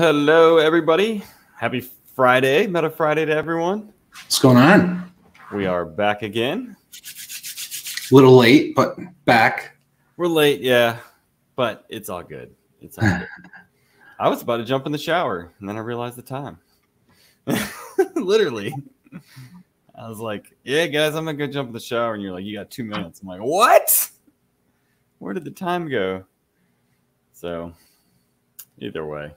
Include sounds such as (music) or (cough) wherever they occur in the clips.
Hello everybody. Happy Friday, Meta Friday to everyone. What's going on? We are back again. A little late, but back. We're late, yeah, but it's all good. It's all good. (laughs) I was about to jump in the shower, and then I realized the time. (laughs) Literally. I was like, "Yeah, guys, I'm gonna go jump in the shower," and you're like, "You got two minutes." I'm like, "What? Where did the time go?" So, either way,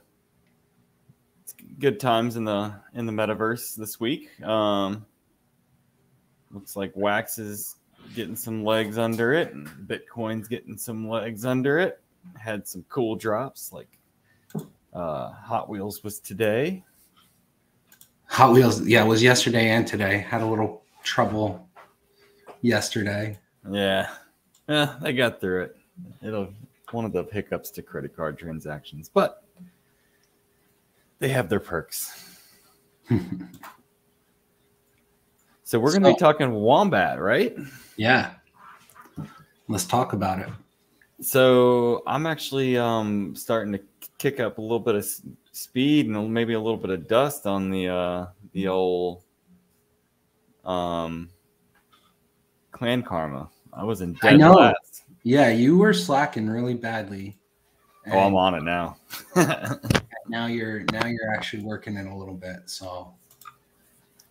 good times in the in the metaverse this week. Um, looks like Wax is getting some legs under it, and Bitcoin's getting some legs under it. Had some cool drops, like uh, Hot Wheels was today. Hot Wheels, yeah, it was yesterday and today. Had a little trouble yesterday. Yeah, yeah, they got through it. It'll one of the hiccups to credit card transactions, but they have their perks. (laughs) so we're going to So- be talking wombat, right? Yeah. Let's talk about it. So I'm actually um, starting to kick up a little bit of speed and maybe a little bit of dust on the uh, the old um, clan karma. I was in I know. last. Yeah, you were slacking really badly. Oh, I'm on it now. (laughs) now you're now you're actually working it a little bit. So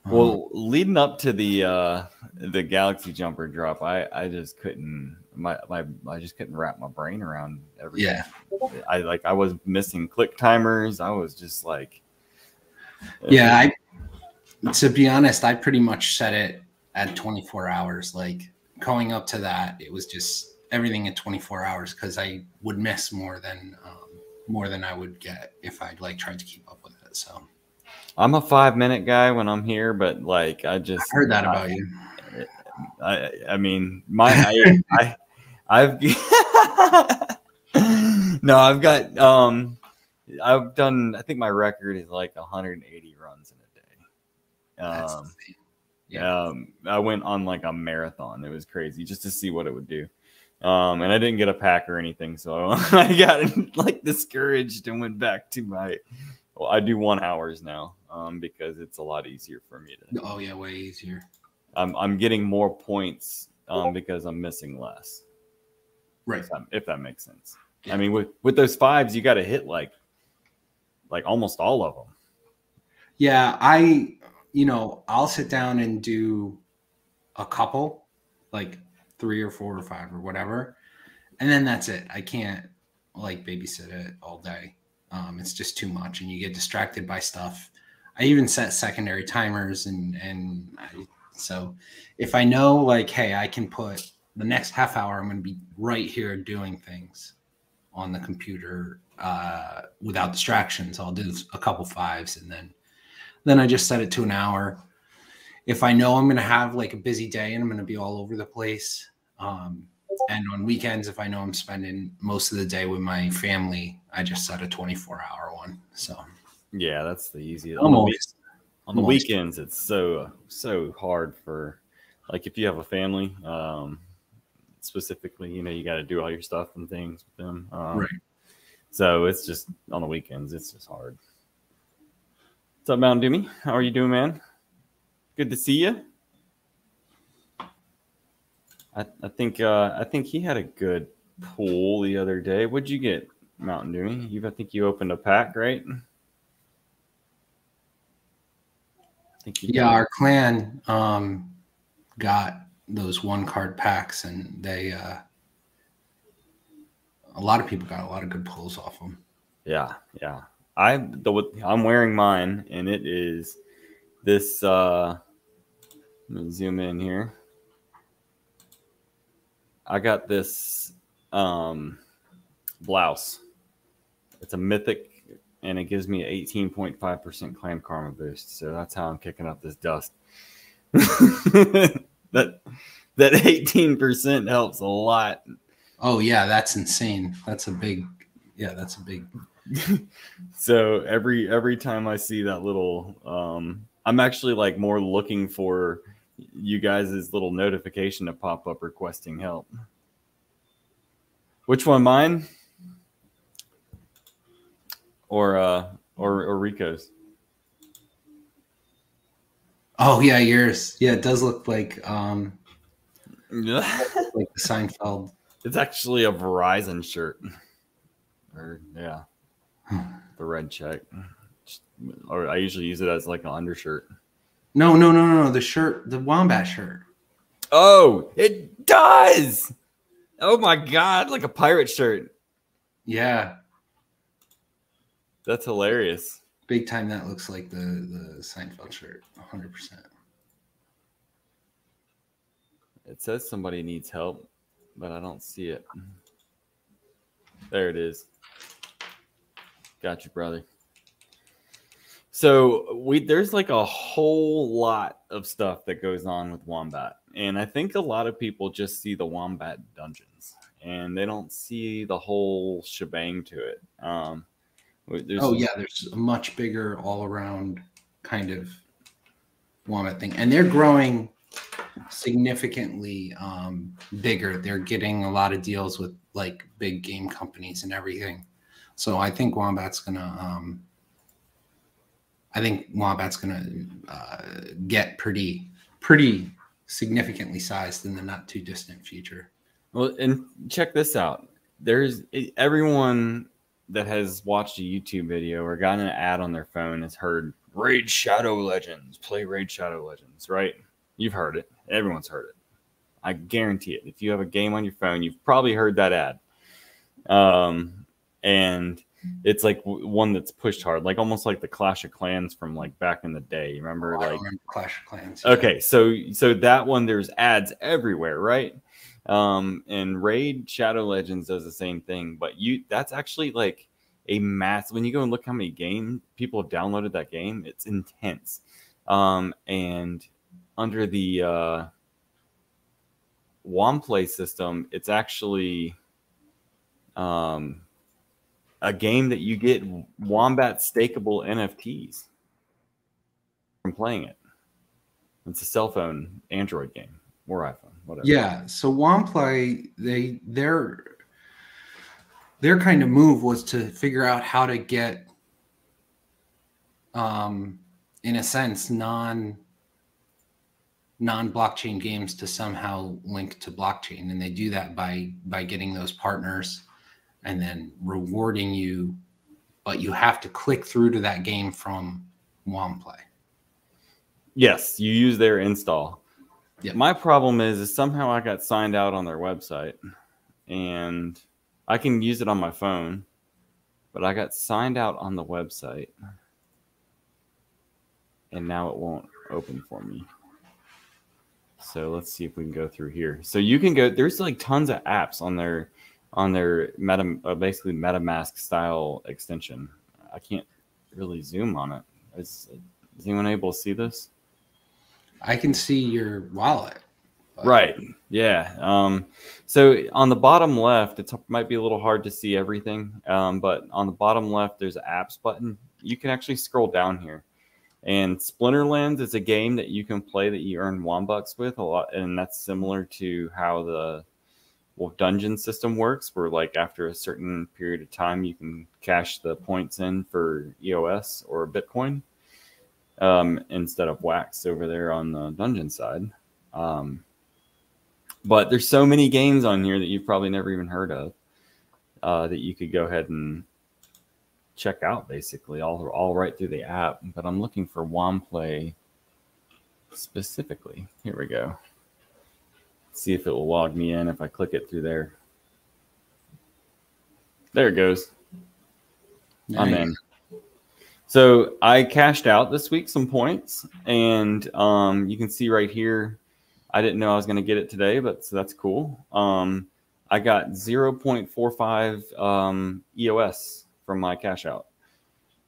um, well, leading up to the uh, the Galaxy Jumper drop, I I just couldn't my, my I just couldn't wrap my brain around everything. yeah. I like I was missing click timers. I was just like, Yeah, I to be honest, I pretty much set it at 24 hours. Like going up to that, it was just everything at 24 hours because I would miss more than um, more than I would get if I like tried to keep up with it. So I'm a five minute guy when I'm here, but like I just I heard that about you. I I mean my I, I I've (laughs) no I've got um I've done I think my record is like 180 runs in a day. That's Um, insane. um I went on like a marathon. It was crazy just to see what it would do. Um and I didn't get a pack or anything, so (laughs) I got like discouraged and went back to my well, I do one hours now, um, because it's a lot easier for me to Oh yeah, way easier. I'm I'm getting more points um because I'm missing less. Right. If that, if that makes sense. Yeah. I mean with with those fives you got to hit like like almost all of them. Yeah, I you know I'll sit down and do a couple, like three or four or five or whatever, and then that's it. I can't like babysit it all day. Um, it's just too much, and you get distracted by stuff. I even set secondary timers, and and I, so if I know like, hey, I can put the next half hour, I'm going to be right here doing things on the computer uh, without distractions. I'll do a couple fives, and then then I just set it to an hour. If I know I'm going to have like a busy day and I'm going to be all over the place, um, and on weekends, if I know I'm spending most of the day with my family, I just set a 24 hour one. So Yeah, that's the easiest. I'm On the, always, on the always- weekends it's so so hard for like if you have a family um specifically, you know, you got to do all your stuff and things with them. Um, Right. So it's just on the weekends, it's just hard. What's up, Mountain Doomy? How are you doing, man? Good to see you. I, I think uh, I think he had a good pull the other day. What'd you get, Mountain Doomy? You I think you opened a pack, right? I think you yeah, our clan um, got those one card packs, and they uh, a lot of people got a lot of good pulls off them. Yeah, yeah. I the I'm wearing mine, and it is this. uh Let me zoom in here. I got this um blouse. It's a mythic, and it gives me an 18.5 percent clan karma boost. So that's how I'm kicking up this dust. (laughs) that that 18 percent helps a lot. Oh yeah, that's insane. That's a big, yeah, that's a big. (laughs) so every every time I see that little um I'm actually like more looking for you guys' little notification to pop up requesting help. Which one mine? or uh or or Rico's. Oh yeah, yours. Yeah, it does look like um Yeah. (laughs) like the Seinfeld. It's actually a Verizon shirt. Or yeah, Hmm. the red check. Or I usually use it as like an undershirt. No, no, no, no, no. The shirt, the wombat shirt. Oh, it does. Oh my god, like a pirate shirt. Yeah, That's hilarious. big time. That looks like the the Seinfeld shirt. 100. percent It says somebody needs help, but I don't see it. There it is. Got you, brother. So we there's like a whole lot of stuff that goes on with Wombat. And I think a lot of people just see the Wombat dungeons and they don't see the whole shebang to it. Um Oh yeah, there's a much bigger all around kind of wombat thing, and they're growing significantly um, bigger. They're getting a lot of deals with like big game companies and everything. So I think Wombat's gonna. Um, I think Wombat's gonna uh, get pretty, pretty significantly sized in the not too distant future. Well, and check this out. There's everyone that has watched a YouTube video or gotten an ad on their phone has heard Raid Shadow Legends, play Raid Shadow Legends, right? You've heard it. Everyone's heard it. I guarantee it. If you have a game on your phone, you've probably heard that ad. Um, and it's like w- one that's pushed hard, like almost like the Clash of Clans from like back in the day. Remember, Oh, like remember Clash of Clans. yeah. Okay, so so that one there's ads everywhere, right? Um, and Raid Shadow Legends does the same thing, but you that's actually like a mass. When you go and look how many game people have downloaded that game, it's intense. Um, and under the uh, Womplay system, it's actually um, a game that you get Wombat stakeable NFTs from playing it. It's a cell phone Android game or iPhone, whatever. Yeah. So Womplay, they their their kind of move was to figure out how to get, um, in a sense, non non blockchain games to somehow link to blockchain, and they do that by by getting those partners and then rewarding you, but you have to click through to that game from Womplay. Yes, you use their install. Yep. My problem is, is somehow I got signed out on their website, and I can use it on my phone, but I got signed out on the website, and now it won't open for me. So let's see if we can go through here. So you can go. There's like tons of apps on their on their meta, uh, basically MetaMask style extension. I can't really zoom on it. Is, is anyone able to see this? I can see your wallet. but- Right. Yeah. Um, so on the bottom left, it might be a little hard to see everything, um, but on the bottom left, there's an apps button. You can actually scroll down here. And Splinterlands is a game that you can play that you earn Wombucks with a lot, and that's similar to how the well, dungeon system works, where like after a certain period of time, you can cash the points in for EOS or Bitcoin um, instead of wax over there on the dungeon side. Um, but there's so many games on here that you've probably never even heard of uh, that you could go ahead and check out basically all, all right through the app. But I'm looking for Womplay specifically. Here we go. See if it will log me in if I click it through there. There it goes. I'm in. So I cashed out this week some points, and um, you can see right here. I didn't know I was going to get it today, but so that's cool. Um, I got 0.45 um, EOS from my cash out,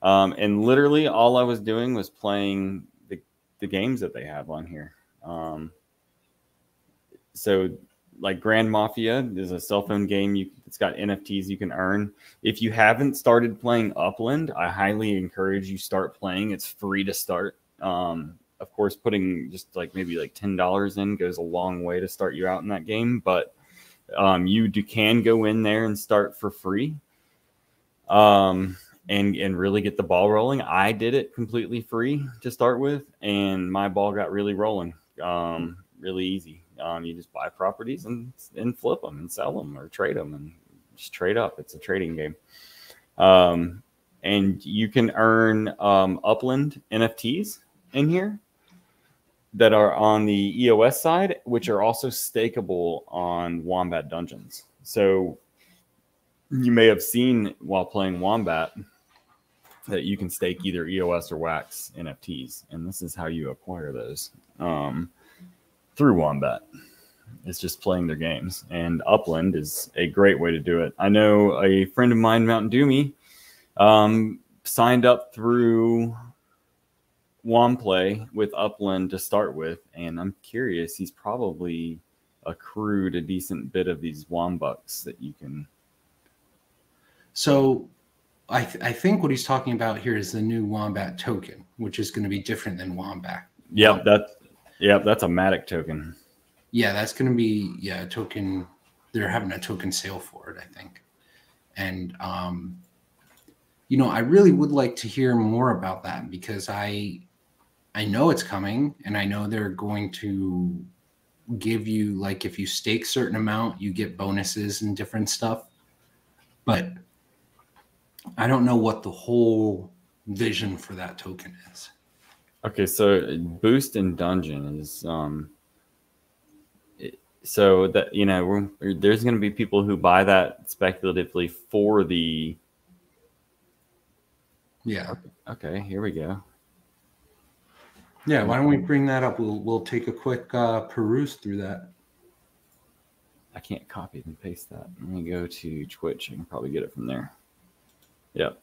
um, and literally all I was doing was playing the, the games that they have on here. Um, so like Grand Mafia is a cell phone game. You it's got NFTs you can earn. If you haven't started playing Upland, I highly encourage you start playing. It's free to start. Um, of course, putting just like maybe like ten dollars in goes a long way to start you out in that game. But um, you do, can go in there and start for free. Um, and and really get the ball rolling. I did it completely free to start with, and my ball got really rolling, um, really easy. Um, you just buy properties and and flip them and sell them or trade them and just trade up. It's a trading game. Um, and you can earn um, Upland NFTs in here that are on the EOS side, which are also stakeable on Wombat Dungeons. So you may have seen while playing Wombat that you can stake either EOS or Wax NFTs, and this is how you acquire those um, through Wombat. It's just playing their games, and Upland is a great way to do it. I know a friend of mine, Mountain Doomy, um, signed up through Womplay with Upland to start with, and I'm curious. He's probably accrued a decent bit of these Wombucks that you can. So I, th- I think what he's talking about here is the new Wombat token, which is going to be different than Wombat. Yeah, that yep, that's a Matic token. Yeah, that's going to be yeah a token. They're having a token sale for it, I think. And um, you know, I really would like to hear more about that because I I know it's coming, and I know they're going to give you like if you stake certain amount, you get bonuses and different stuff. But I don't know what the whole vision for that token is. Okay, so boost in dungeon is um so that you know there's going to be people who buy that speculatively for the yeah. Okay here we go. Yeah why don't we bring that up? We'll we'll take a quick uh peruse through that. I can't copy and paste that. Let me go to twitch i can probably get it from there. Yep.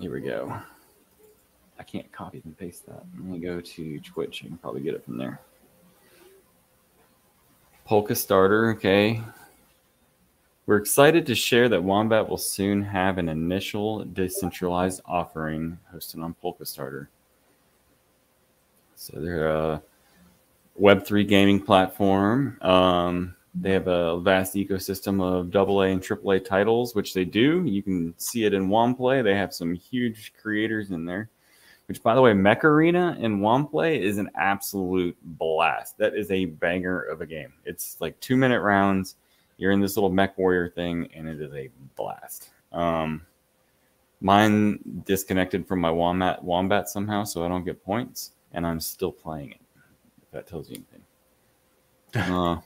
Here we go. I can't copy and paste that. Let me go to Twitch. Can probably get it from there. Polkastarter, okay. We're excited to share that Wombat will soon have an initial decentralized offering hosted on Polkastarter. So they're a Web3 gaming platform. Um, they have a vast ecosystem of AA and AAA titles, which they do. You can see it in Womplay. They have some huge creators in there. Which, by the way, Mech Arena in Womplay is an absolute blast. That is a banger of a game. It's like two minute rounds. You're in this little Mech Warrior thing, and it is a blast. Um, mine disconnected from my Wombat Wombat somehow, so I don't get points, and I'm still playing it. If that tells you anything. (laughs) Uh,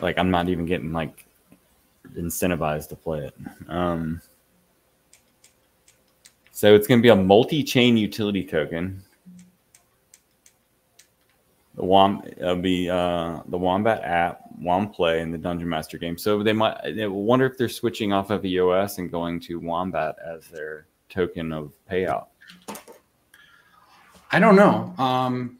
like I'm not even getting like incentivized to play it. Um, so it's going to be a multi-chain utility token. The Wom it'll be uh, the Wombat app, Womplay, and the Dungeon Master game. So they might I wonder if they're switching off of EOS and going to Wombat as their token of payout. I don't know. Um,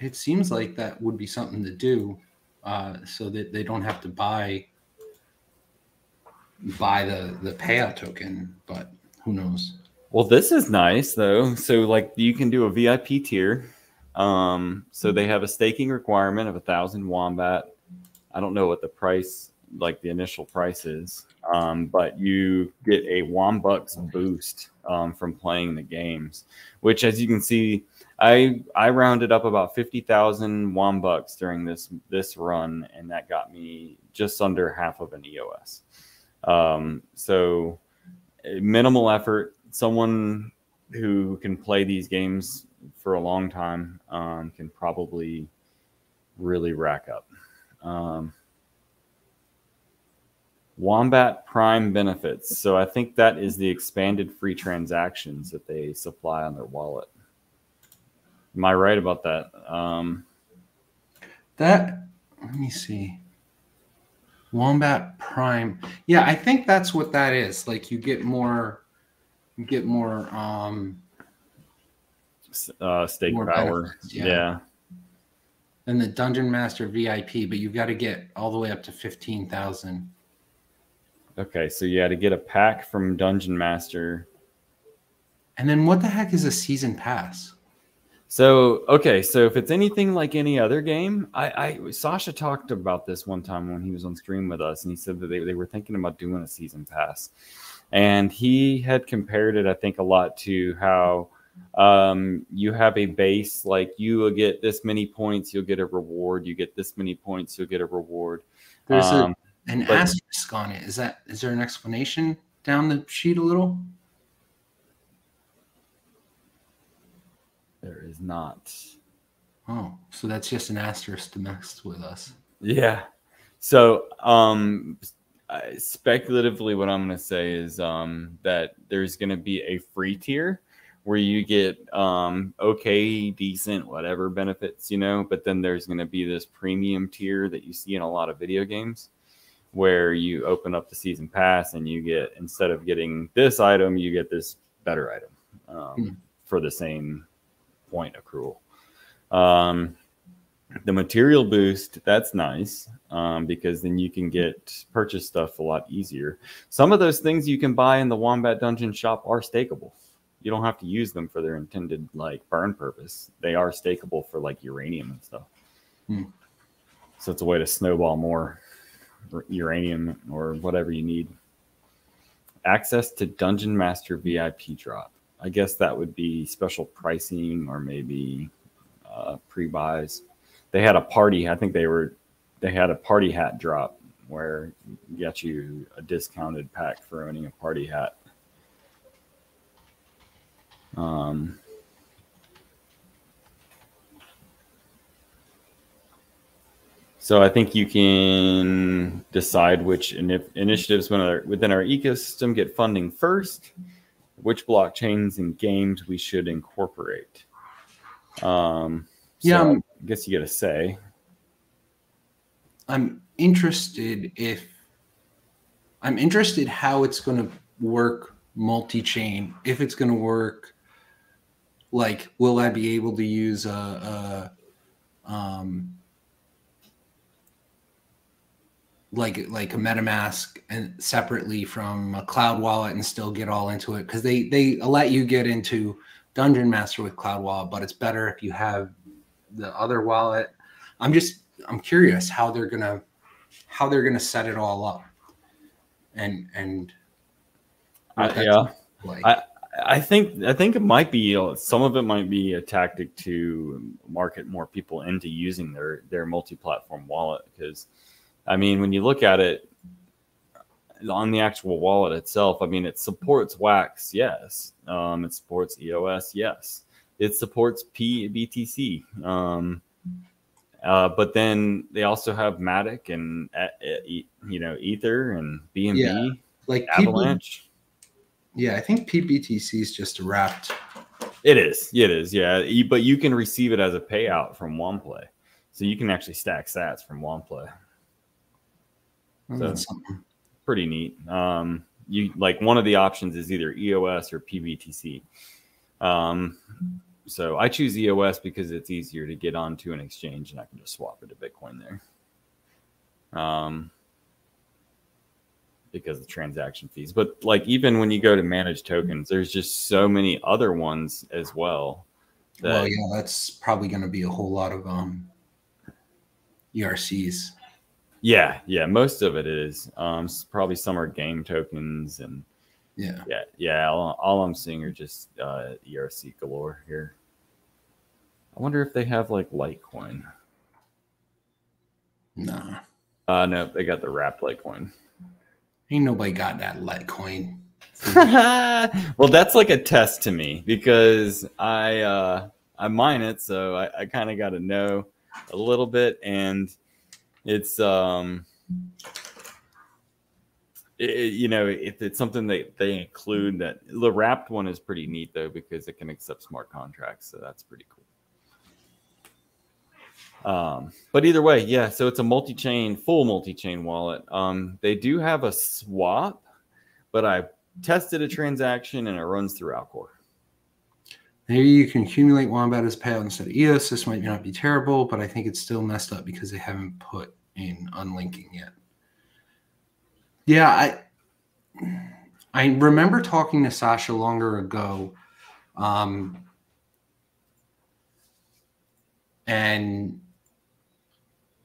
it seems like that would be something to do uh, so that they don't have to buy buy the the payout token. But who knows? Well, this is nice though. So like you can do a VIP tier. Um, so they have a staking requirement of a thousand wombat. I don't know what the price, like the initial price is, um, but you get a Wombucks boost um, from playing the games, which, as you can see, I I rounded up about fifty thousand Wombucks during this this run, and that got me just under half of an EOS. Um, so minimal effort. Someone who can play these games for a long time um, can probably really rack up. Wombat Prime benefits. So I think that is the expanded free transactions that they supply on their wallet. Am I right about that? Um, that let me see. Wombat Prime. Yeah, I think that's what that is. Like you get more you get more um uh stake more power. Benefits, yeah. yeah. And the Dungeon Master VIP, but you've got to get all the way up to 15,000. Okay, so you had to get a pack from Dungeon Master. And then what the heck is a season pass? So okay, so if it's anything like any other game, I, I Sasha talked about this one time when he was on stream with us, and he said that they, they were thinking about doing a season pass, and he had compared it, I think, a lot to how um, you have a base like you will get this many points, you'll get a reward. You get this many points, you'll get a reward. There's Um, a, an but- asterisk on it. Is that is there an explanation down the sheet a little? there is not. Oh, so that's just an asterisk to mess with us. Yeah. So, um, speculatively, what I'm going to say is um, that there's going to be a free tier where you get um, okay, decent, whatever benefits, you know, but then there's going to be this premium tier that you see in a lot of video games where you open up the season pass and you get, instead of getting this item, you get this better item um, Hmm. for the same point accrual. Um, the material boost that's nice um, because then you can get purchase stuff a lot easier some of those things you can buy in the wombat dungeon shop are stakeable you don't have to use them for their intended like burn purpose they are stakeable for like uranium and stuff Hmm. so it's a way to snowball more uranium or whatever you need access to dungeon master vip drop i guess that would be special pricing or maybe uh, pre-buys they had a party. I think they were they had a party hat drop where you get you a discounted pack for owning a party hat. Um, so I think you can decide which ini- initiatives within our, within our ecosystem get funding first, which blockchains and games we should incorporate. Um, Yeah, so um, I guess you get a say. I'm interested if I'm interested how it's going to work multi-chain. If it's going to work, like, will I be able to use a, a um, like like a MetaMask and separately from a cloud wallet and still get all into it because they they let you get into Dungeon Master with cloud wallet, but it's better if you have the other wallet. I'm just I'm curious how they're gonna how they're gonna set it all up, and and I- yeah. like I- I think I think it might be uh, some of it might be a tactic to market more people into using their their multi-platform wallet because I mean when you look at it on the actual wallet itself, I mean it supports Wax, yes. Um, it supports EOS, yes. It supports PBTC. Um, uh, but then they also have Matic and uh, you know Ether and BNB, Yeah. like people. Avalanche. Yeah, I think PBTC is just wrapped. It is. It is. Yeah. But you can receive it as a payout from Womplay. So you can actually stack sats from Womplay. So- that's. Pretty neat. Um, you like one of the options is either EOS or PBTC. Um, so I choose EOS because it's easier to get onto an exchange and I can just swap it to Bitcoin there. Um, because of transaction fees. But like even when you go to manage tokens, there's just so many other ones as well. Well, yeah, that's probably going to be a whole lot of um ERCs. Yeah, yeah, most of it is. Um, probably some are game tokens, and Yeah. yeah, yeah. All, all I'm seeing are just uh, ERC galore here. I wonder if they have like Litecoin. Nah. Uh, no, they got the wrapped Litecoin. Ain't nobody got that Litecoin. (laughs) well, that's like a test to me because I uh, I mine it, so I, I kind of got to know a little bit, and it's um, it, you know, if it's something that they include that the wrapped one is pretty neat though because it can accept smart contracts, so that's pretty cool. Um, but either way, yeah. So it's a multi-chain, full multi-chain wallet. Um, they do have a swap, but I tested a transaction and it runs through Alcor. Maybe you can accumulate Wombat as payout instead of EOS. This might not be terrible, but I think it's still messed up because they haven't put in unlinking yet. Yeah, I I remember talking to Sasha longer ago. Um, and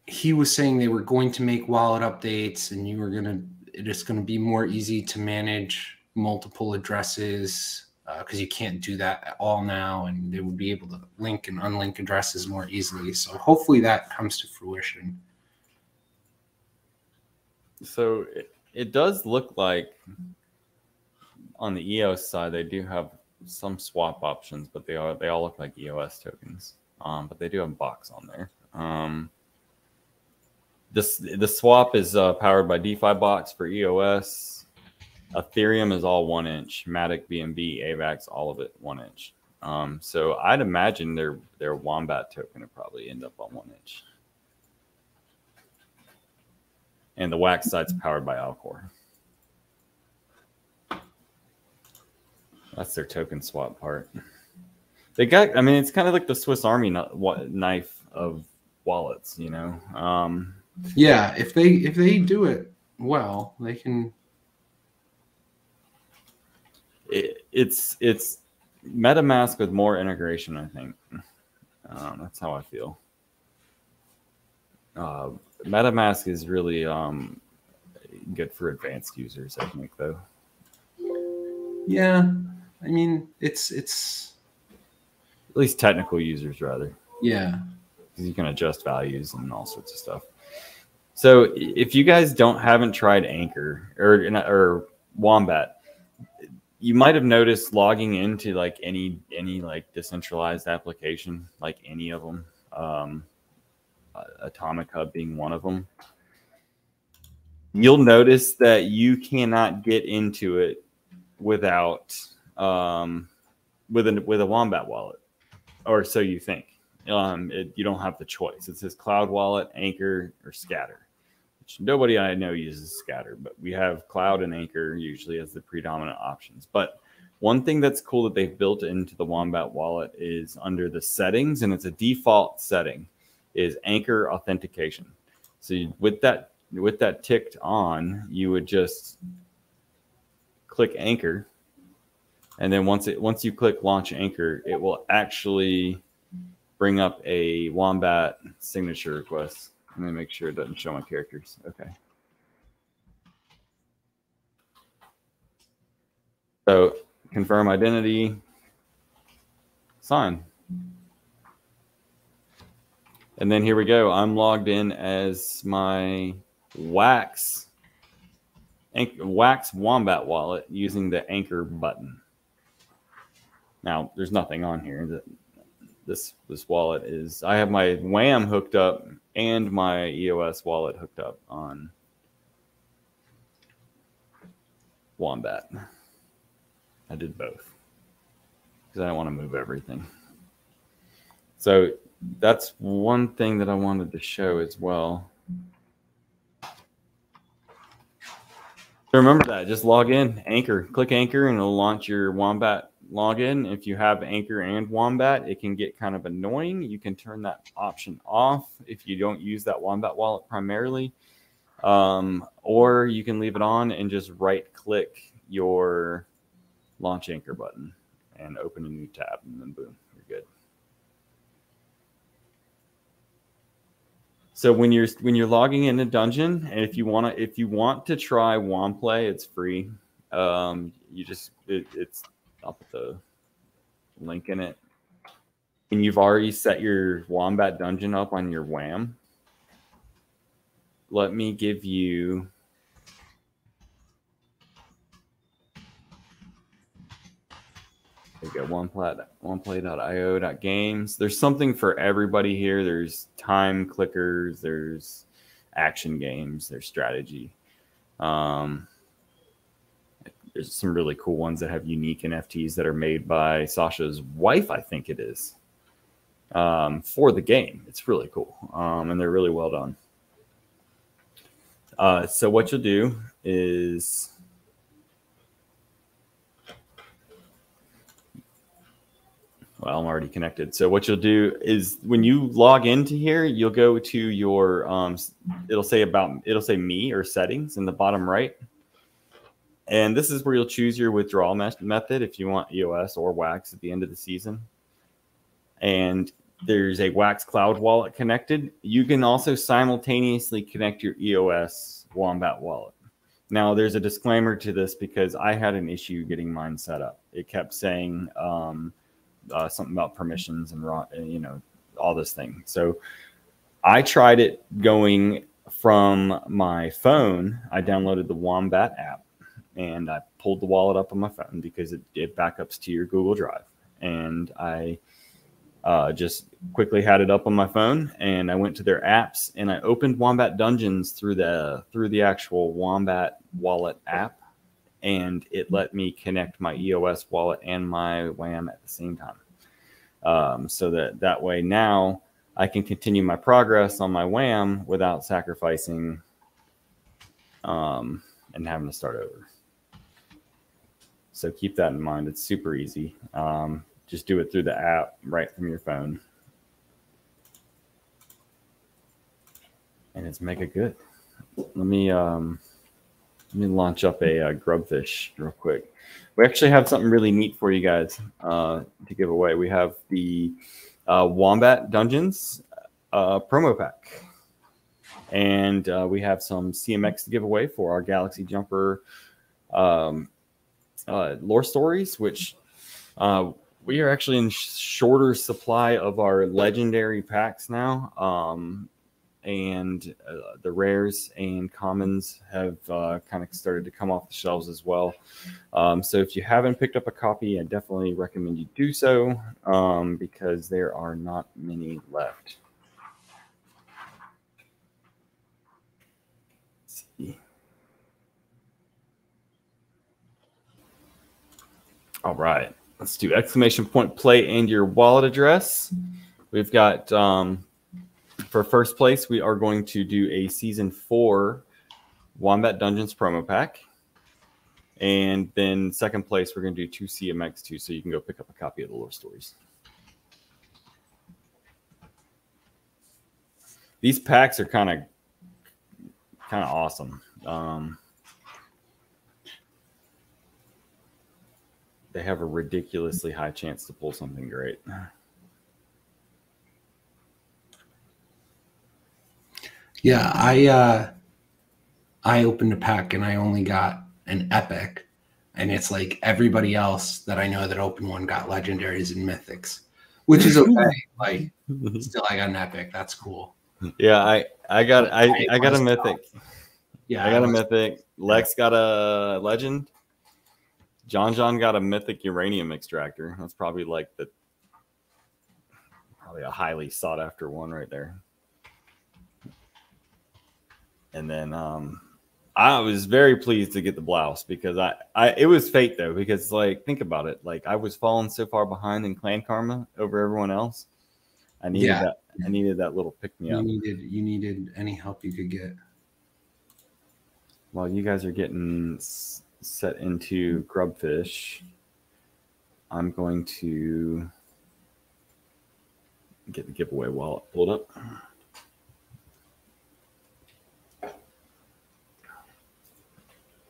he was saying they were going to make wallet updates and you were going to it's going to be more easy to manage multiple addresses because uh, you can't do that at all now and they would be able to link and unlink addresses more easily. So hopefully that comes to fruition. So it, it does look like on the eos side they do have some swap options but they are they all look like eos tokens. Um, but they do have box on there. Um, this the swap is uh, powered by Defibox for EOS. Ethereum is all 1inch. Matic, BNB, AVAX, all of it 1inch. Um, so I'd imagine their their Wombat token would probably end up on 1inch. And the Wax site's powered by Alcor. That's their token swap part. They got, I mean, it's kind of like the Swiss Army knife of wallets, you know. Um, yeah, if they if they do it well, they can. It, it's it's MetaMask with more integration. I think um, that's how I feel. Uh, MetaMask is really um, good for advanced users. I think though. Yeah, I mean it's it's at least technical users rather. Yeah, because you can adjust values and all sorts of stuff. So if you guys don't haven't tried Anchor or or Wombat, you might have noticed logging into like any any like decentralized application, like any of them, um, Atomic Hub being one of them. You'll notice that you cannot get into it without um, with a with a Wombat wallet, or so you think. Um, it, you don't have the choice. It says Cloud Wallet, Anchor, or Scatter which nobody I know uses Scatter, but we have Cloud and Anchor usually as the predominant options. But one thing that's cool that they've built into the Wombat wallet is under the settings, and it's a default setting, is Anchor authentication. So you, with that with that ticked on, you would just click Anchor, and then once it once you click Launch Anchor, it will actually bring up a Wombat signature request let me make sure it doesn't show my characters. Okay. So confirm identity, sign. And then here we go. I'm logged in as my Wax Wax Wombat wallet using the anchor button. Now, there's nothing on here. This this wallet is I have my WAM hooked up and my EOS wallet hooked up on Wombat. I did both because I don't want to move everything. So that's one thing that I wanted to show as well. Remember that. Just log in, Anchor, click Anchor, and it'll launch your Wombat login. If you have Anchor and Wombat, it can get kind of annoying. You can turn that option off if you don't use that Wombat wallet primarily. Um, or you can leave it on and just right click your launch Anchor button and open a new tab, and then boom, you're good. So when you're when you're logging in a dungeon, and if you want to if you want to try Womplay, it's free. Um, you just it, it's I'll put the link in it. And you've already set your Wombat dungeon up on your WAM. Let me give you go one play, womplay.io.games. There's something for everybody here. There's time clickers, there's action games, there's strategy. Um, there's some really cool ones that have unique NFTs that are made by Sasha's wife, I think it is, um, for the game. It's really cool, um, and they're really well done. Uh, so what you'll do is well, I'm already connected. So what you'll do is when you log into here, you'll go to your um, it'll say about it'll say me or settings in the bottom right. And this is where you'll choose your withdrawal method if you want EOS or Wax at the end of the season. And there's a Wax Cloud wallet connected. You can also simultaneously connect your EOS Wombat wallet. Now, there's a disclaimer to this because I had an issue getting mine set up. It kept saying um, uh, something about permissions and you know all this thing. So I tried it going from my phone. I downloaded the Wombat app and I pulled the wallet up on my phone because it, it backups to your Google Drive. And I uh, just quickly had it up on my phone and I went to their apps and I opened Wombat Dungeons through the through the actual Wombat wallet app and it let me connect my EOS wallet and my WAM at the same time. Um, so that that way now I can continue my progress on my WAM without sacrificing um, and having to start over. So keep that in mind. It's super easy. Um, just do it through the app right from your phone. And it's mega good. Let me um, let me launch up a, a uh, grubfish real quick. We actually have something really neat for you guys uh, to give away. We have the uh, Wombat Dungeons uh, promo pack, and uh, we have some CMX to give away for our Galaxy Jumper um, uh, lore stories, which uh, we are actually in shorter supply of our legendary packs now. Um, and uh, the rares and commons have uh, kind of started to come off the shelves as well. Um, so if you haven't picked up a copy, I definitely recommend you do so um, because there are not many left. Let's see. All right let's do exclamation point play and your wallet address. We've got um, for first place, we are going to do a season four Wombat Dungeons promo pack. And then second place, we're going to do two CMX2, so you can go pick up a copy of the lore stories. These packs are kind of kind of awesome. Um, they have a ridiculously high chance to pull something great. Yeah, I uh I opened a pack and I only got an epic and it's like everybody else that I know that opened one got legendaries and mythics, which is okay. like (laughs) still I got an epic. That's cool. Yeah, I I got I I got a mythic. Yeah, I got a mythic. Lex got a legend. John John got a mythic uranium extractor. That's probably like the probably a highly sought after one right there. And then um I was very pleased to get the blouse because I, I it was fate though because like think about it like I was falling so far behind in clan karma over everyone else. I needed yeah. that I needed that little pick me up. You needed you needed any help you could get. Well, you guys are getting set into grubfish, I'm going to get the giveaway wallet pulled up.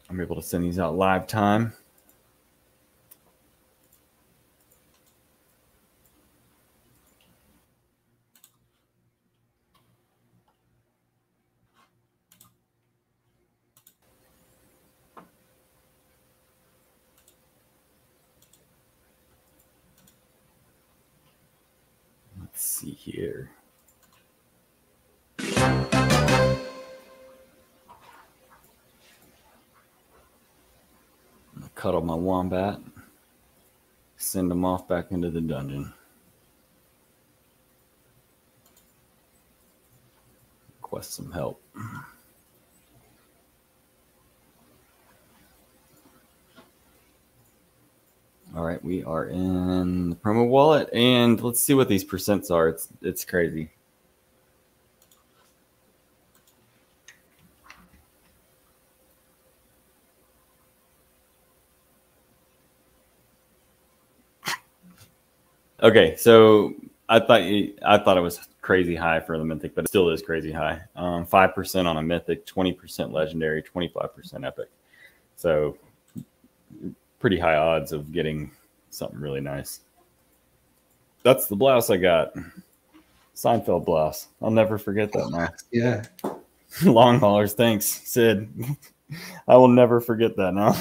I'm able to send these out live time. See here. Cuddle my wombat, send him off back into the dungeon. Request some help. All right, we are in the promo wallet, and let's see what these percents are. It's it's crazy. Okay, so I thought I thought it was crazy high for the mythic, but it still is crazy high. Um, five um, percent on a mythic, twenty percent legendary, twenty five percent epic. So pretty high odds of getting something really nice. That's the blouse I got. Seinfeld blouse. I'll never forget that now. Yeah. (laughs) Long haulers, thanks, Sid. (laughs) I will never forget that now.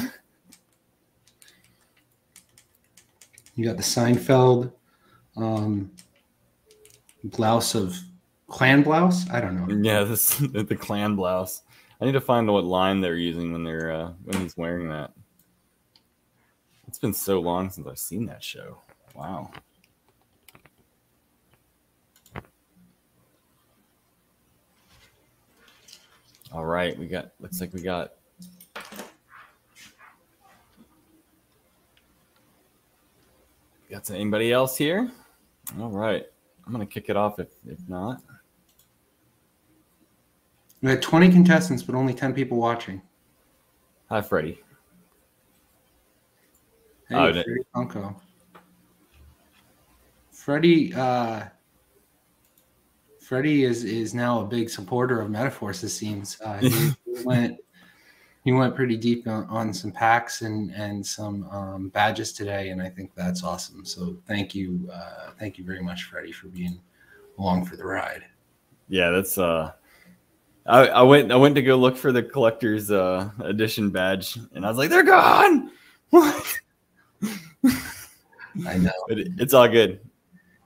You got the Seinfeld um, blouse of clan blouse. I don't know. Yeah, this (laughs) the clan blouse. I need to find what line they're using when they're uh, when he's wearing that. It's been so long since I've seen that show. Wow. All right, we got looks like we got got anybody else here? All right. I'm gonna kick it off if if not. We had 20 contestants, but only 10 people watching. Hi, Freddie. Hey, Oh, Freddie Funko. Freddie, uh, Freddie is is now a big supporter of Metaforce. It seems uh, he, (laughs) he went he went pretty deep on, on some packs and and some um, badges today, and I think that's awesome. So thank you, uh, thank you very much, Freddie, for being along for the ride. Yeah, that's uh I, I went I went to go look for the collector's uh edition badge and I was like, they're gone. (laughs) What? (laughs) I know But it's all good.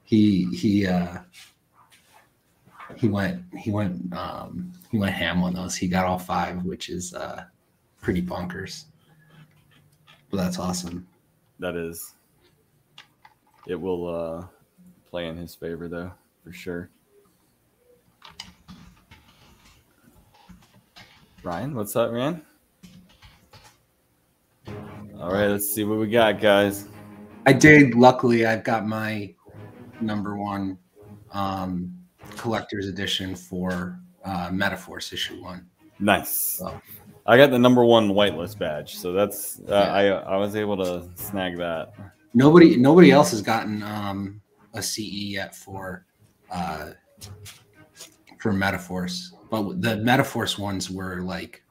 he he uh, he went he went um, he went ham on those. He got all five, which is uh, pretty bonkers. But that's awesome. That is. It will uh play in his favor though, for sure. Ryan, what's up, man? All right, let's see what we got, guys. I did. Luckily, I've got my number one um, collector's edition for uh, Metaforce issue one. Nice. Oh. I got the number one whitelist badge, so that's uh, Yeah. I I was able to snag that. Nobody nobody else has gotten um, a CE yet for uh, for Metaforce, but the Metaforce ones were like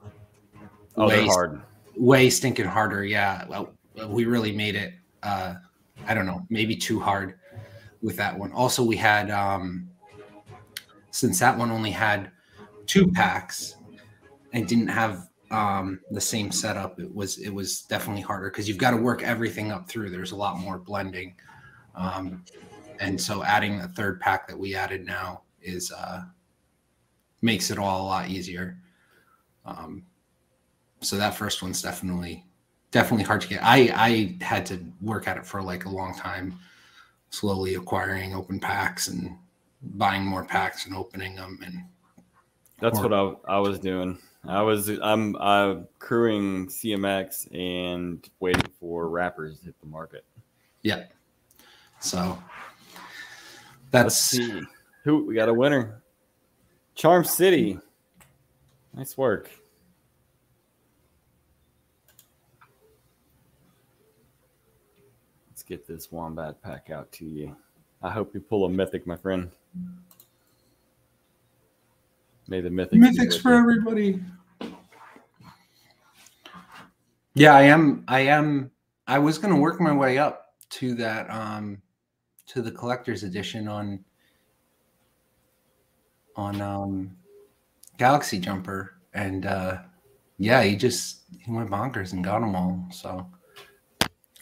Oh, they're way hard. Way stinking harder. Yeah, well, we really made it. Uh, I don't know, maybe too hard with that one. Also, we had um, since that one only had two packs and didn't have um, the same setup. It was it was definitely harder because you've got to work everything up through. There's a lot more blending, um, and so adding a third pack that we added now is uh, makes it all a lot easier. Um, so that first one's definitely definitely hard to get. I I had to work at it for like a long time, slowly acquiring open packs and buying more packs and opening them and That's Or- what I, I was doing. I was I'm uh, crewing CMX and waiting for wrappers to hit the market. yeah. So that's who we got a winner. Charm City. Nice work. Get this wombat pack out to you. I hope you pull a mythic, my friend. May the mythic. mythics for you. everybody. Yeah, I am. I am. I was going to work my way up to that, um, to the collector's edition on, on um, Galaxy Jumper, and uh, yeah, he just he went bonkers and got them all. So,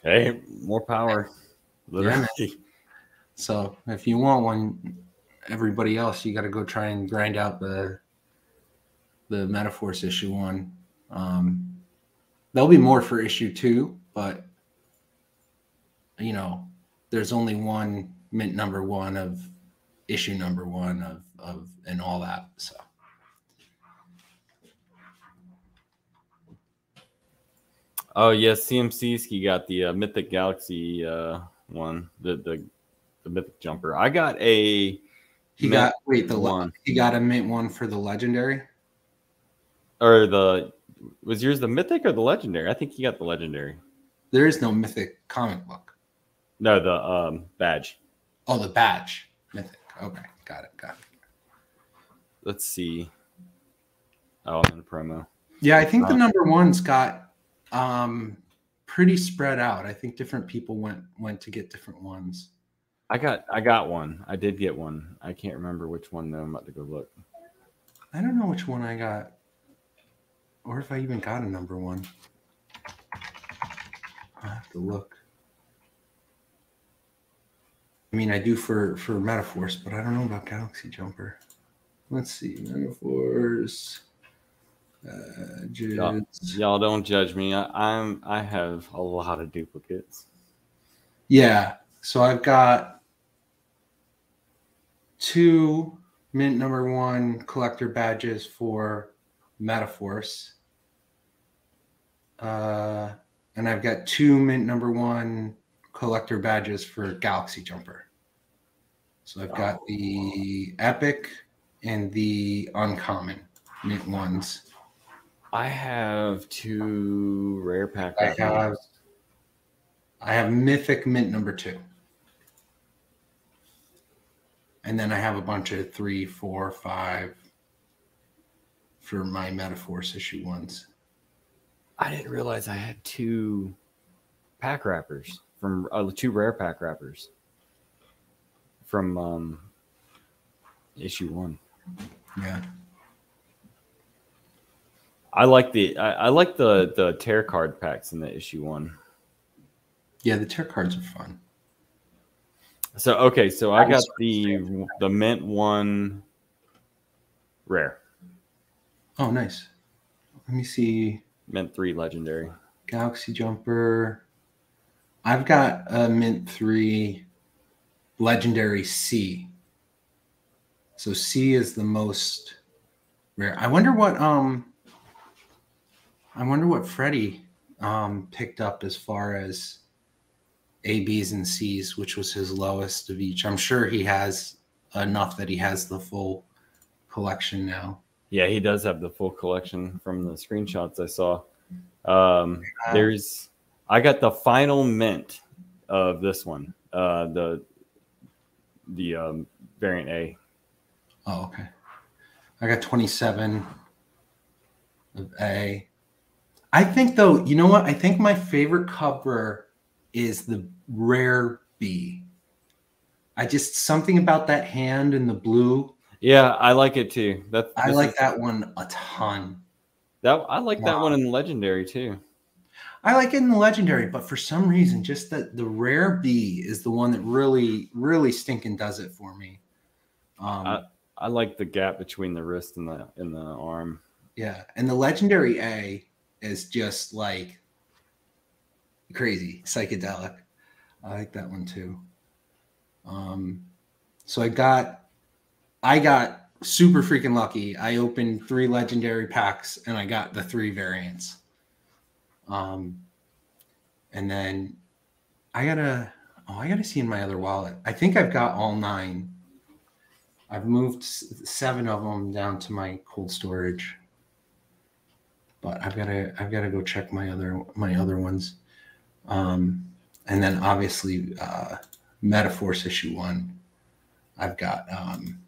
Hey, more power. Literally. so if you want one, everybody else, you got to go try and grind out the, the Metaforce issue one. Um, there'll be more for issue two, but you know, there's only one mint number one of issue number one of of and all that. So Oh yes, CMC ski got the uh, Mythic Galaxy uh, one, the, the the Mythic Jumper. I got a he got wait the one he got a mint one for the legendary. or the was yours the Mythic or the Legendary? I think he got the Legendary. There is no mythic comic book. No, the um, badge. Oh, the badge mythic. Okay, got it. Got it. Let's see. Oh, I'm in a promo. Yeah, I think the number ones got um pretty spread out. I think different people went went to get different ones. I got I got one. I did get one. I can't remember which one though. I'm about to go look. I don't know which one I got, or if I even got a number one. I have to look. I mean, I do for for Metaforce, but I don't know about Galaxy Jumper. Let's see, Metaforce. Uh, Y'all, y'all don't judge me. I, I'm I have a lot of duplicates. Yeah. So I've got two mint number one collector badges for Metaforce. Uh, and I've got two mint number one collector badges for Galaxy Jumper. So I've got the epic and the uncommon mint ones. I have two rare pack. I have I have mythic mint number two. And then I have a bunch of three, four, five for my Metaforce issue ones. I didn't realize I had two pack wrappers from uh, two rare pack wrappers from um, issue one. Yeah. I like the I, I like the the tear card packs in the issue one. Yeah, the tear cards are fun. So okay, so I got the the mint one rare, Oh, nice. Let me see. mint three legendary. Galaxy Jumper. I've got a Mint 3 Legendary C. So C is the most rare. I wonder what um I wonder what Freddie um picked up as far as A, B's, and C's, which was his lowest of each. I'm sure he has enough that he has the full collection now. Yeah, he does have the full collection from the screenshots I saw. Um, Yeah. there's, I got the final mint of this one, uh, the the um, variant A. Oh, okay. I got 27 of A. I think though, you know what? I think my favorite cover is the rare B. I just something about that hand and the blue. Yeah, I like it too. That I like is- that one a ton. that. I like that one in legendary too. I like it in the legendary, but for some reason, just that the rare B is the one that really, really stinking does it for me. Um, I- I like the gap between the wrist and the and the arm. Yeah, and the legendary A is just like crazy psychedelic. I like that one too. Um, so I got, I got super freaking lucky. I opened three legendary packs and I got the three variants. Um, and then I gotta, oh, I gotta see in my other wallet. I think I've got all nine. I've moved seven of them down to my cold storage but I've got to I've got to go check my other my other ones, um, and then obviously uh, Metaforce issue one. I've got um,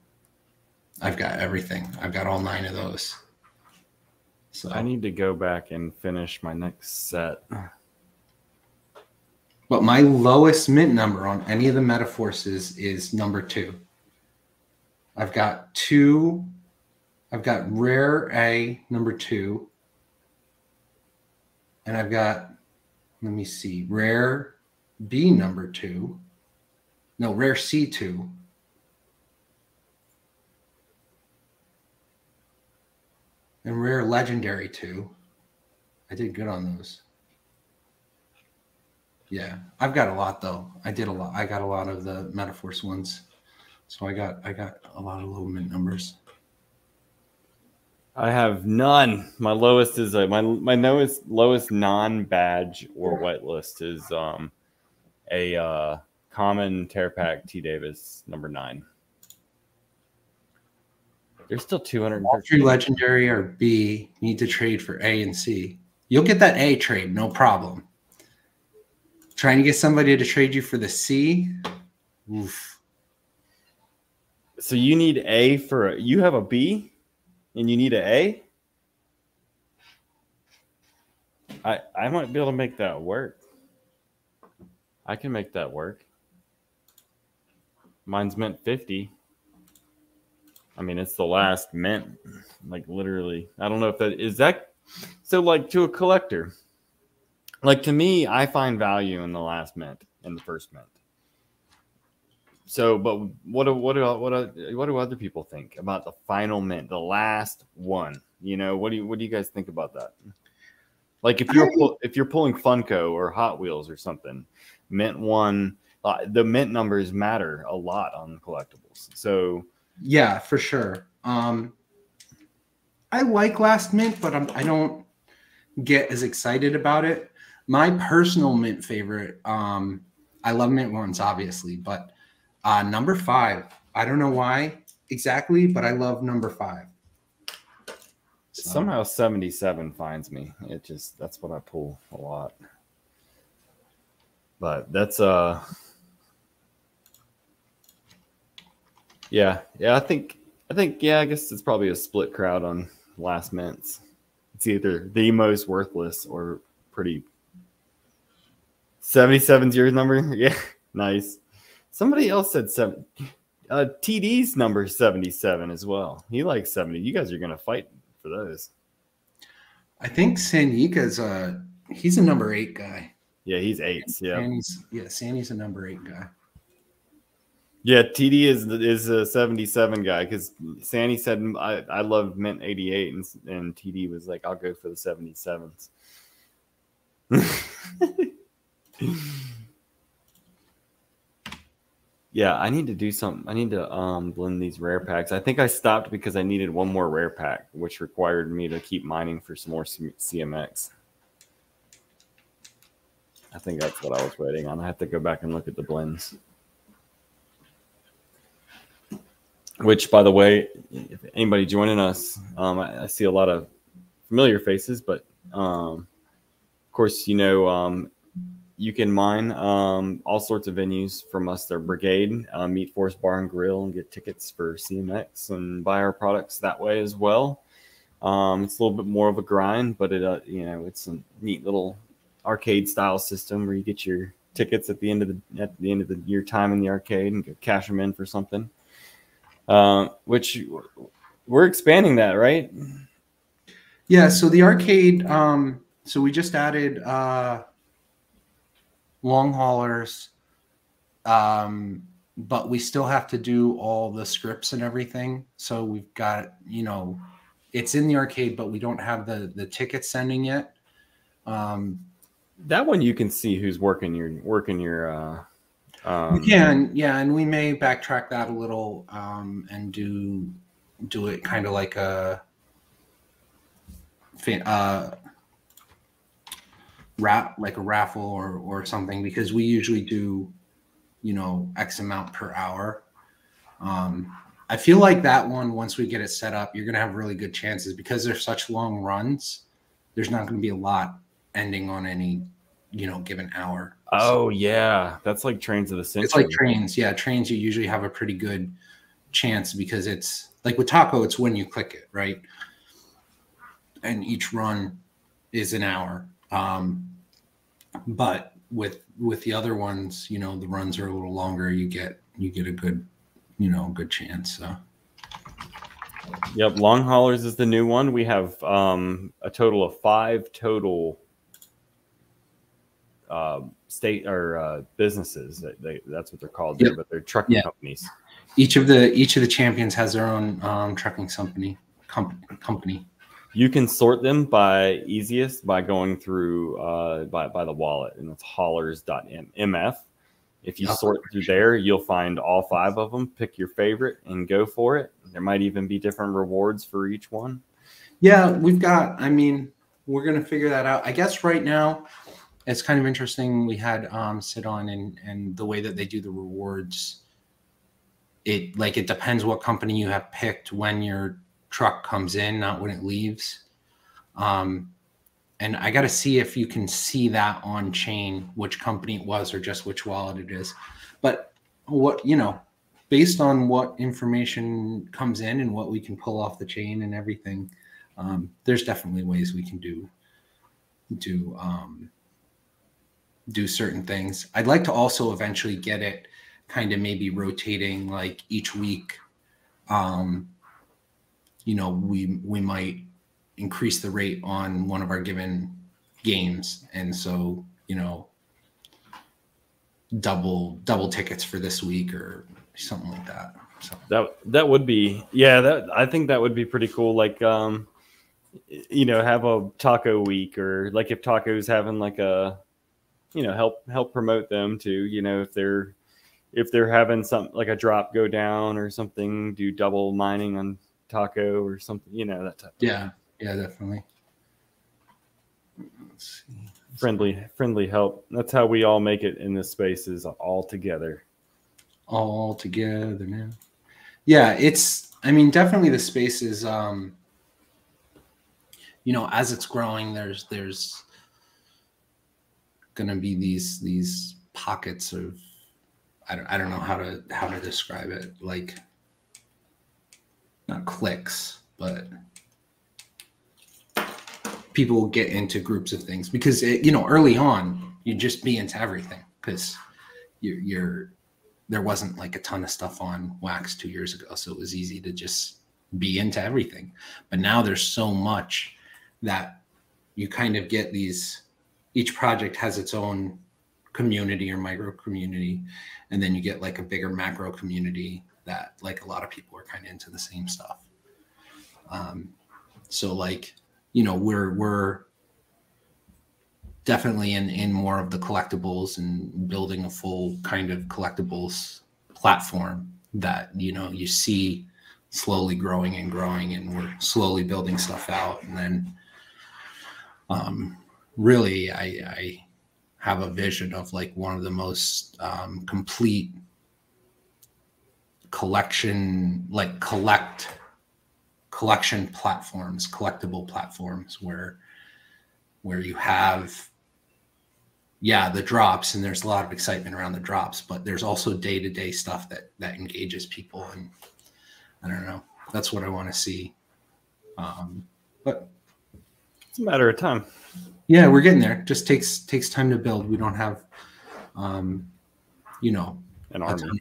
I've got everything. I've got all nine of those. So, I need to go back and finish my next set. but my lowest mint number on any of the Metaforces is number two. I've got two. I've got rare A number two. And I've got, let me see, rare B number two. No, rare C two. And rare legendary two. I did good on those. Yeah, I've got a lot though. I did a lot. I got a lot of the Metaforce ones. So I got I got a lot of low mint numbers. I have none. My lowest is a, my my lowest lowest non badge or whitelist is um a uh, common tear pack T Davis number nine. There's still two hundred. All legendary or B need to trade for A and C. You'll get that A trade, no problem. Trying to get somebody to trade you for the C. Oof. So you need A for a, you have a B, and you need an A. I I might be able to make that work. I can make that work. Mine's mint 50. I mean, it's the last mint, like literally. I don't know if that is that. So, like to a collector, like to me, I find value in the last mint in the first mint. So, but what do what do what do, what do other people think about the final mint, the last one? You know, what do you what do you guys think about that? Like if you're I, if you're pulling Funko or Hot Wheels or something, mint one, uh, the mint numbers matter a lot on collectibles. So yeah, for sure. Um, I like Last Mint, but I'm, I do not get as excited about it. My personal mint favorite, um, I love mint ones, obviously, but uh, number five. I don't know why exactly, but I love number five. So. Somehow 77 finds me. It just that's what I pull a lot. But that's uh Yeah, yeah, I think I think yeah, I guess it's probably a split crowd on last mints. It's either the most worthless or pretty 77's your number. (laughs) Yeah, nice. Somebody else said seven. Uh, TD's number 77 as well. He likes 70. You guys are gonna fight for those. I think Sanika's a he's a number eight guy. Yeah, he's eight. Yeah. Sandy's, yeah, Sandy's a number eight guy. Yeah, TD is is a 77 guy because Sandy said I, I love Mint 88 and, and TD was like, I'll go for the 77s. (laughs) yeah, I need to do something. I need to um blend these rare packs. I think I stopped because I needed one more rare pack, which required me to keep mining for some more CMX. I think that's what I was waiting on. I have to go back and look at the blends. which by the way if anybody joining us um, I, I, see a lot of familiar faces but um, of course you know um, you can mine um, all sorts of venues from us their brigade uh, Metaforce bar and grill and get tickets for cmx and buy our products that way as well um, it's a little bit more of a grind but it uh, you know it's a neat little arcade style system where you get your tickets at the end of the at the end of the your time in the arcade and cash them in for something uh, which we're expanding that, right? Yeah. So the arcade. Um, so we just added uh, long haulers, um, but we still have to do all the scripts and everything. So we've got you know, it's in the arcade, but we don't have the the ticket sending yet. Um, that one you can see who's working your working your uh, um, we can, yeah, and we may backtrack that a little um, and do do it kind of like a uh, rap like a raffle or or something because we usually do you know x amount per hour um i feel like that one once we get it set up you're gonna have really good chances because they're such long runs there's not going to be a lot ending on any you know given hour. Oh yeah, that's like trains of the century. It's like trains. Yeah, trains. You usually have a pretty good chance because it's like with taco, it's when you click it, right? And each run is an hour. Um, but with with the other ones, you know, the runs are a little longer. You get you get a good, you know, good chance. So. Yep, long haulers is the new one. We have um, a total of five total uh, state or uh, businesses. They, that's what they're called, yep. but they're trucking yeah. companies. Each of the each of the champions has their own um, trucking company. Com- company. You can sort them by easiest by going through uh, by by the wallet, and it's hollers.mf. If you sort through there, you'll find all five of them. Pick your favorite and go for it. There might even be different rewards for each one. Yeah, we've got. I mean, we're gonna figure that out. I guess right now it's kind of interesting. We had um, sit on and and the way that they do the rewards. It like it depends what company you have picked when your truck comes in, not when it leaves. Um, and I got to see if you can see that on chain, which company it was, or just which wallet it is. But what you know, based on what information comes in and what we can pull off the chain and everything, um, there's definitely ways we can do do um, do certain things. I'd like to also eventually get it kind of maybe rotating like each week um you know we we might increase the rate on one of our given games and so you know double double tickets for this week or something like that so That that would be yeah. That I think that would be pretty cool. Like um, you know, have a taco week or like if tacos having like a, you know, help help promote them too. You know, if they're if they're having some like a drop go down or something, do double mining on taco or something. You know that type. Of yeah yeah definitely Let's see. friendly friendly help. That's how we all make it in this space is all together. all together now. Yeah, it's I mean definitely the space is um you know as it's growing there's there's going to be these these pockets of I don't I don't know how to how to describe it like not clicks but people get into groups of things because it, you know early on you just be into everything because you're, you're there wasn't like a ton of stuff on wax two years ago so it was easy to just be into everything. But now there's so much that you kind of get these each project has its own community or micro community and then you get like a bigger macro community that like a lot of people are kind of into the same stuff. Um, so like you know we're we're definitely in in more of the collectibles and building a full kind of collectibles platform that you know you see slowly growing and growing and we're slowly building stuff out. And then um really i i have a vision of like one of the most um complete collection like collect collection platforms collectible platforms where where you have yeah the drops and there's a lot of excitement around the drops but there's also day-to-day stuff that that engages people and i don't know that's what i want to see um but It's a matter of time. yeah we're getting there just takes takes time to build we don't have um you know An army.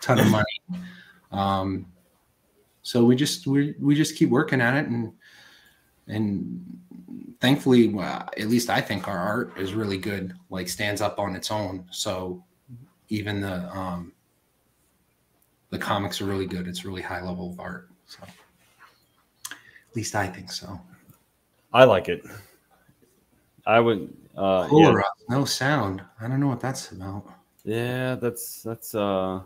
Ton, of money um so we just we we just keep working at it and and thankfully well, at least i think our art is really good like stands up on its own so even the um the comics are really good it's really high level of art so at least i think so I like it. I would. Uh, yeah, no sound i don't know what that's about yeah, that's that's. uh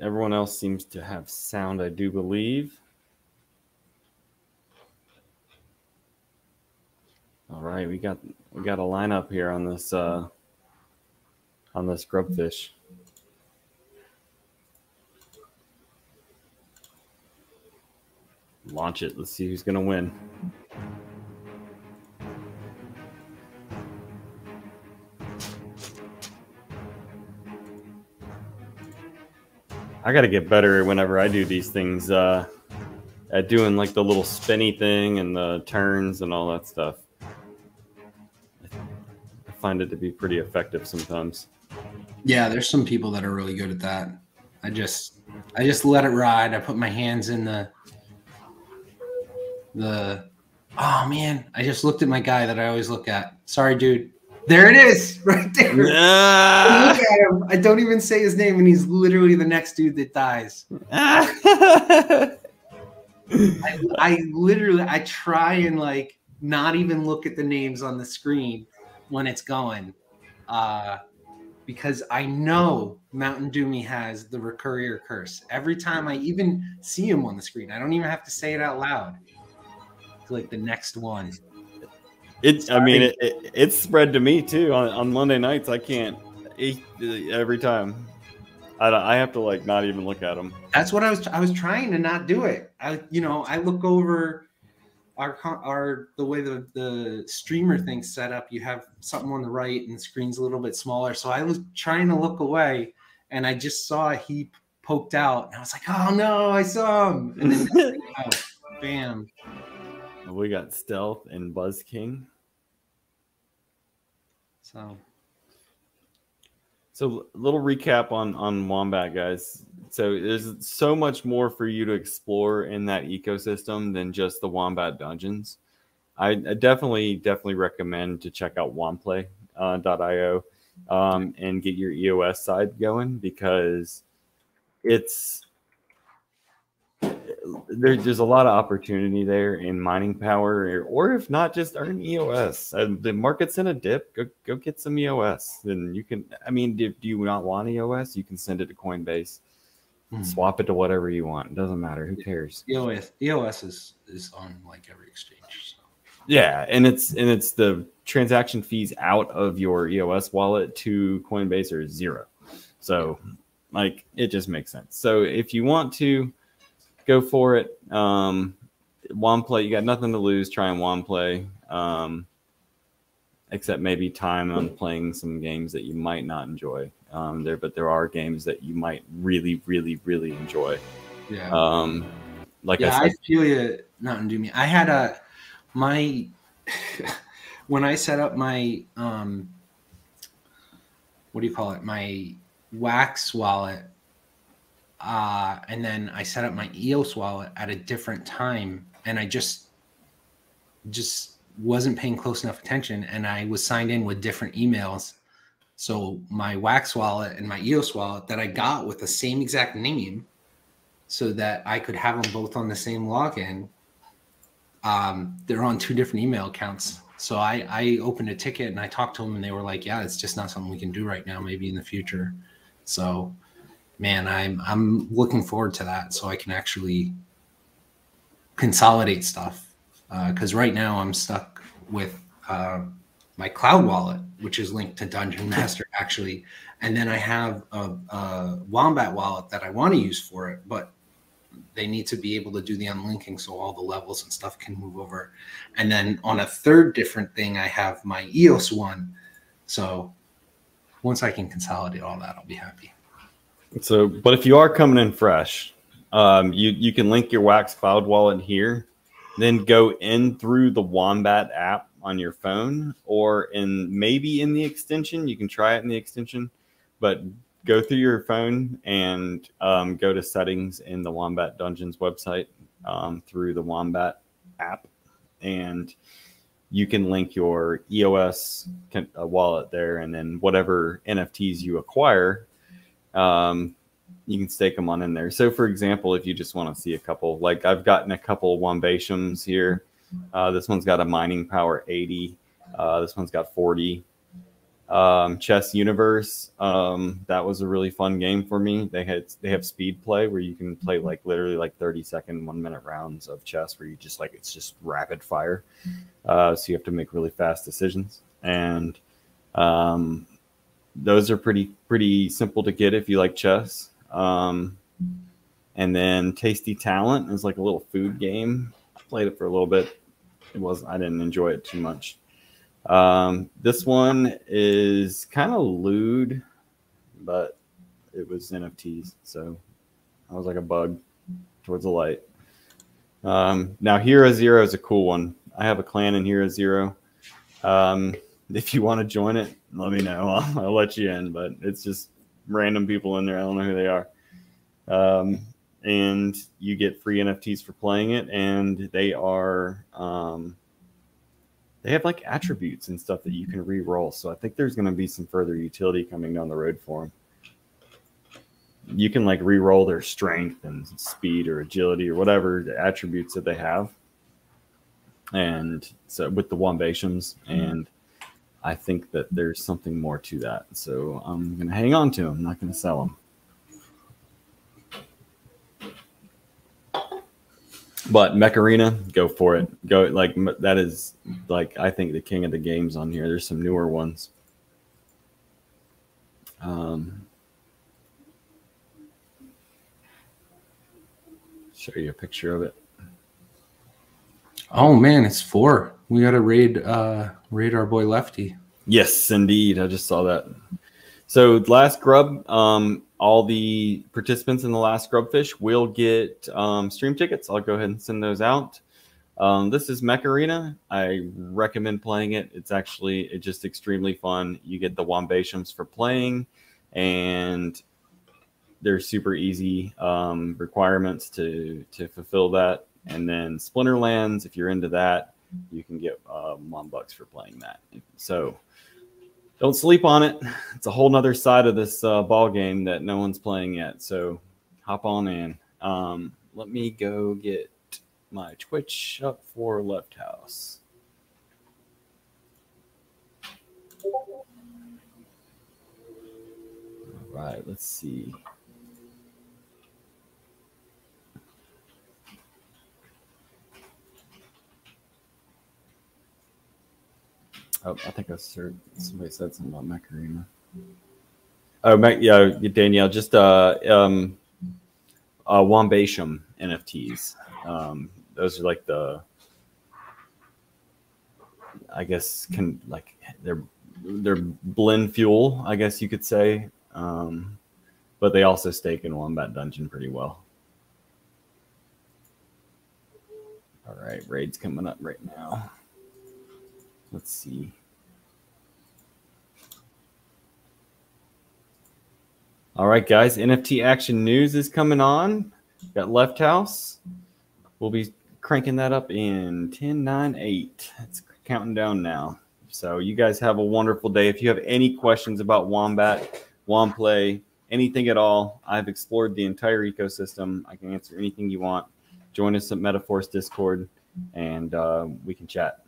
Everyone else seems to have sound. I do believe. All right, we got we got a lineup here on this uh on this grubfish. Launch it. Let's see who's gonna win. I got to get better whenever I do these things uh, at doing like the little spinny thing and the turns and all that stuff. I find it to be pretty effective sometimes. Yeah, there's some people that are really good at that. I just I just let it ride. I put my hands in the the oh man, I just looked at my guy that I always look at. Sorry, dude. There it is, (laughs) right there. Look at him. I don't even say his name, and he's literally the next dude that dies. (laughs) I, I literally I try and like not even look at the names on the screen when it's going. Uh because I know Mountain Doomy has the Recurrier curse. Every time I even see him on the screen, I don't even have to say it out loud. It's like the next one. It, I mean, it, it, it's spread to me too on, on Monday nights. I can't eat uh, every time. I, I have to like not even look at them. That's what I was I was trying to not do it. I you know, I look over our our the way the the streamer thing's set up, you have something on the right and the screen's a little bit smaller. So I was trying to look away and I just saw he poked out and I was like, "Oh no, I saw him." And then next thing you know, bam. We got Stealth and Buzz King. So So, little recap on on Wombat, guys. So, there's so much more for you to explore in that ecosystem than just the Wombat dungeons. I, I definitely, definitely recommend to check out Womplay.io uh, um, and get your EOS side going because it's there, there's a lot of opportunity there in mining power, or, if not, just earn EOS. Uh, the market's in a dip. Go go get some EOS, and you can. I mean, do, do you not want EOS? You can send it to Coinbase, hmm. swap it to whatever you want. It doesn't matter. Who cares? EOS EOS is is on like every exchange. So. Yeah, and it's and it's the transaction fees out of your EOS wallet to Coinbase are zero. So, like, it just makes sense. So if you want to go for it. Um, play. you got nothing to lose. Try and Womplay, um, except maybe time on playing some games that you might not enjoy. Um, there, but there are games that you might really, really, really enjoy. Yeah. Um, like yeah, I, said, I feel you. Not do me. I had a my (laughs) when I set up my um, what do you call it? My Wax wallet uh, and then I set up my EOS wallet at a different time, and I just just wasn't paying close enough attention, and I was signed in with different emails. So my Wax wallet and my EOS wallet that I got with the same exact name, so that I could have them both on the same login. Um, they're on two different email accounts. So I, I opened a ticket and I talked to them, and they were like, "Yeah, it's just not something we can do right now. Maybe in the future." So man, I'm I'm looking forward to that so I can actually consolidate stuff. Because uh, right now I'm stuck with uh, my cloud wallet, which is linked to Dungeon (laughs) Master actually, and then I have a, a Wombat wallet that I want to use for it, but they need to be able to do the unlinking so all the levels and stuff can move over. And then on a third different thing, I have my EOS one. So once I can consolidate all that, I'll be happy. So, but if you are coming in fresh, um, you you can link your Wax Cloud wallet here, then go in through the Wombat app on your phone, or in maybe in the extension. You can try it in the extension, but go through your phone and um, go to settings in the Wombat Dungeons website um, through the Wombat app, and you can link your EOS uh, wallet there, and then whatever NFTs you acquire um, you can stake them on in there. So, for example, if you just want to see a couple, like I've gotten a couple Wombatiums here. Uh, this one's got a mining power 80. Uh, this one's got 40. Um, Chess Universe. Um, that was a really fun game for me. They had they have speed play where you can play like literally like 30 second, one minute rounds of chess where you just like it's just rapid fire. Uh, so you have to make really fast decisions. And um, those are pretty pretty simple to get if you like chess. Um, and then Tasty Talent is like a little food game. I played it for a little bit. It was I didn't enjoy it too much. Um, this one is kind of lewd, but it was NFTs, so I was like a bug towards the light. Um, now Hero Zero is a cool one. I have a clan in Hero Zero. Um, if you want to join it, let me know. (laughs) I'll, I'll, let you in, but it's just random people in there. I don't know who they are. Um, and you get free NFTs for playing it, and they are um, they have like attributes and stuff that you can re-roll. So I think there's going to be some further utility coming down the road for them. You can like re-roll their strength and speed or agility or whatever attributes that they have. And so with the Wombatiums and I think that there's something more to that. So I'm going to hang on to them. I'm not going to sell them. But Mech Arena, go for it. Go like that is like I think the king of the games on here. There's some newer ones. Um, show you a picture of it. Oh man, it's four. We got to raid uh raid our boy Lefty. Yes, indeed. I just saw that. So last grub, um, all the participants in the last grubfish will get um, stream tickets. I'll go ahead and send those out. Um, this is Mech Arena. I recommend playing it. It's actually it's just extremely fun. You get the Wombatiums for playing, and there's super easy um, requirements to to fulfill that. And then Splinterlands, if you're into that, you can get uh, bucks for playing that. So don't sleep on it. It's a whole nother side of this uh, ball game that no one's playing yet. So hop on in. Um, let me go get my Twitch up for Left House. All right, let's see. Oh, I think I heard somebody said something about Macarena. Oh, Mac, yeah, Danielle, just uh, um, uh, Wombatium NFTs. Um, those are like the, I guess, can like they're they're blend fuel, I guess you could say. Um, but they also stake in Wombat Dungeon pretty well. All right, raid's coming up right now. Let's see. All right, guys. NFT action news is coming on. Got Left House. We'll be cranking that up in 10, 9, 8. It's counting down now. So you guys have a wonderful day. If you have any questions about Wombat, Womplay, anything at all, I've explored the entire ecosystem. I can answer anything you want. Join us at Metaforce Discord and uh, we can chat.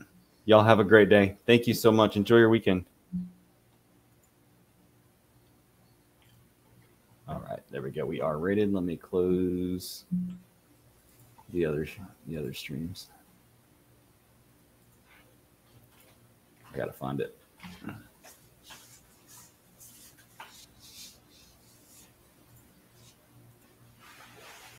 Y'all have a great day. Thank you so much. Enjoy your weekend. All right, there we go. We are rated. Let me close the other the other streams. I gotta find it.